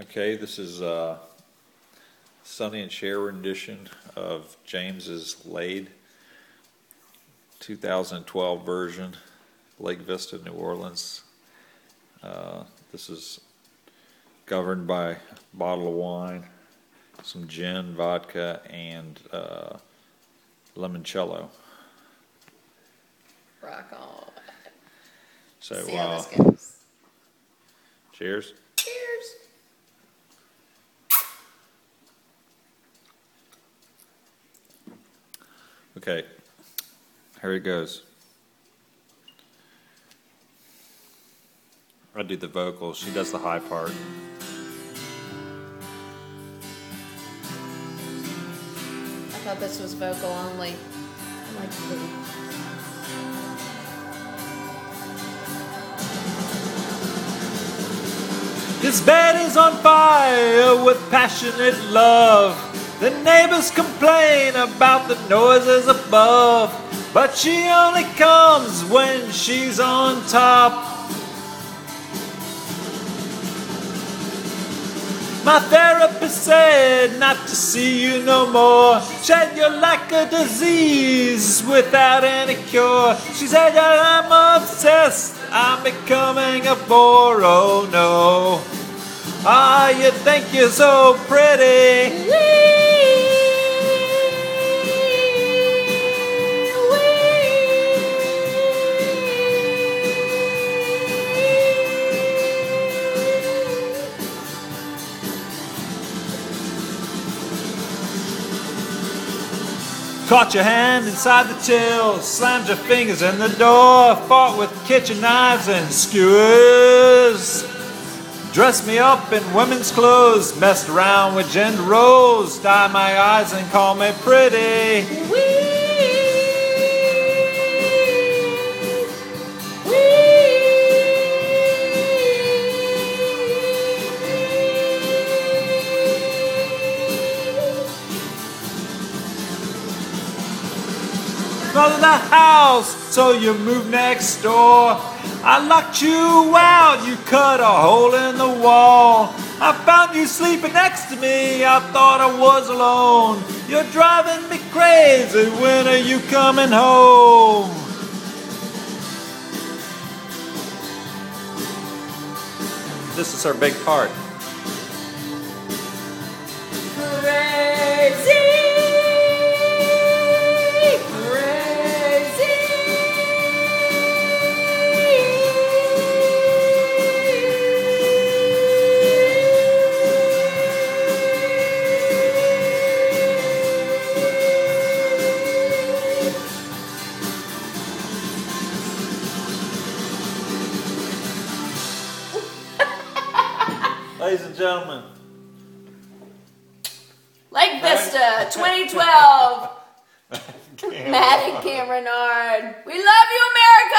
Okay, this is uh, Sonny and Cher rendition of James's Laid, 2012 version, Lake Vista, New Orleans. Uh, This is governed by a bottle of wine, some gin, vodka, and uh, limoncello. Rock on. So, See how uh, this goes. cheers. Cheers. Okay, here it goes. I do the vocals, she does the high part. I thought this was vocal only. I like the This bed is on fire with passionate love. The neighbors complain about the noises above, but she only comes when she's on top. My therapist said not to see you no more. Said you're like a disease without any cure. She said that I'm obsessed. I'm becoming a bore. Oh no. Ah, you think you're so pretty. Caught your hand inside the till, slammed your fingers in the door, fought with kitchen knives and skewers. Dressed me up in women's clothes, messed around with gender roles, dye my eyes and call me pretty. Of the house, so you moved next door. I locked you out, you cut a hole in the wall. I found you sleeping next to me, I thought I was alone. You're driving me crazy, when are you coming home? This is our big part. Ladies and gentlemen, Lake Vista 2012. Matt and Cameron Ard. We love you, America!